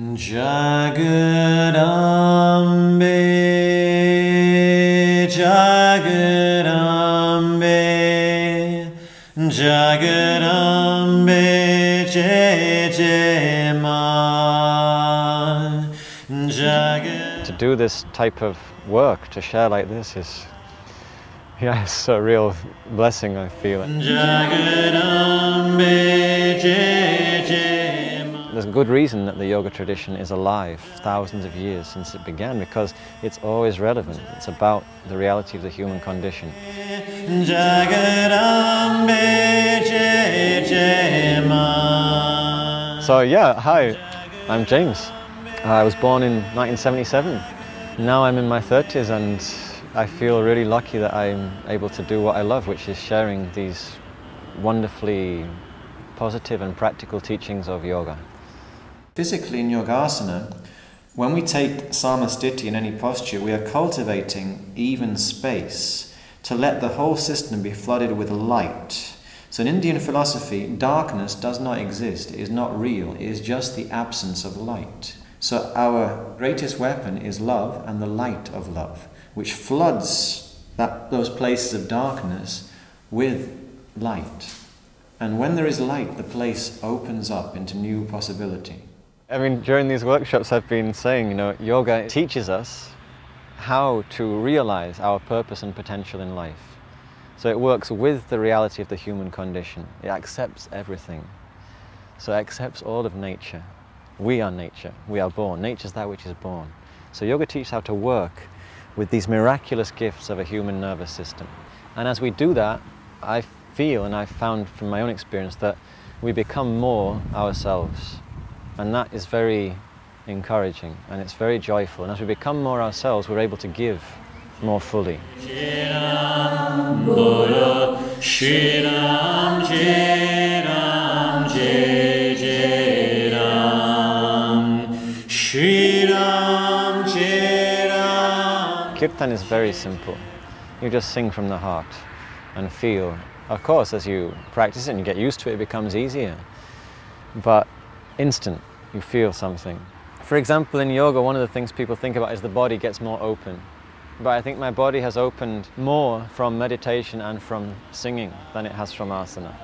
Jagadambe, Jai Jai To do this type of work, to share like this is, yeah, it's a real blessing, I feel. Jagadambe, Jai good reason that the yoga tradition is alive thousands of years since it began because it's always relevant. It's about the reality of the human condition. Jagadambe, Jai Jai Ma. So, yeah, hi, I'm James. I was born in 1977. Now I'm in my 30s and I feel really lucky that I'm able to do what I love, which is sharing these wonderfully positive and practical teachings of yoga. Physically in Yogasana, when we take Samasthiti in any posture, we are cultivating even space to let the whole system be flooded with light. So in Indian philosophy, darkness does not exist, it is not real, it is just the absence of light. So our greatest weapon is love and the light of love, which floods that, those places of darkness with light. And when there is light, the place opens up into new possibility. I mean, during these workshops, I've been saying, you know, yoga teaches us how to realize our purpose and potential in life. So it works with the reality of the human condition. It accepts everything. So it accepts all of nature. We are nature. We are born. Nature is that which is born. So yoga teaches how to work with these miraculous gifts of a human nervous system. And as we do that, I feel and I've found from my own experience that we become more ourselves. And that is very encouraging and it's very joyful. And as we become more ourselves, we're able to give more fully. Kirtan is very simple. You just sing from the heart and feel. Of course, as you practice it and you get used to it, it becomes easier. But instant, you feel something. For example, in yoga, one of the things people think about is the body gets more open. But I think my body has opened more from meditation and from singing than it has from asana.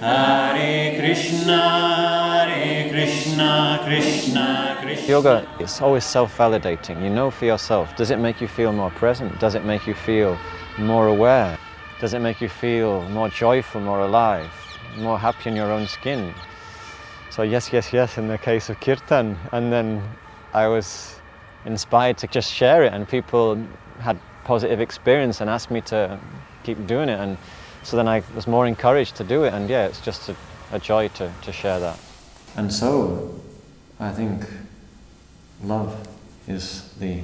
Hare Krishna Hare Krishna Krishna Krishna Yoga is always self-validating. You know for yourself. Does it make you feel more present? Does it make you feel more aware? Does it make you feel more joyful, more alive, more happy in your own skin? So yes, yes, yes in the case of kirtan. And then I was inspired to just share it and people had positive experience and asked me to keep doing it. And so then I was more encouraged to do it. And yeah, it's just a, a joy to, to share that. And so, I think love is the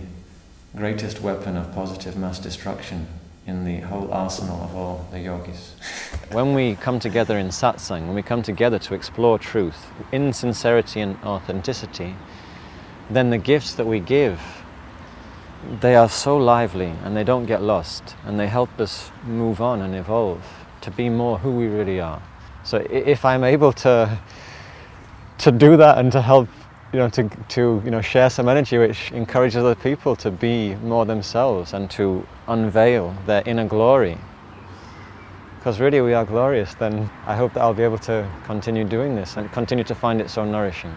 greatest weapon of positive mass destruction in the whole arsenal of all the yogis. When we come together in satsang, when we come together to explore truth in sincerity and authenticity, then the gifts that we give, they are so lively and they don't get lost and they help us move on and evolve to be more who we really are. So if I'm able to to do that and to help you know to to you know share some energy which encourages other people to be more themselves and to unveil their inner glory. Because really we are glorious then i hope that i'll be able to continue doing this and continue to find it so nourishing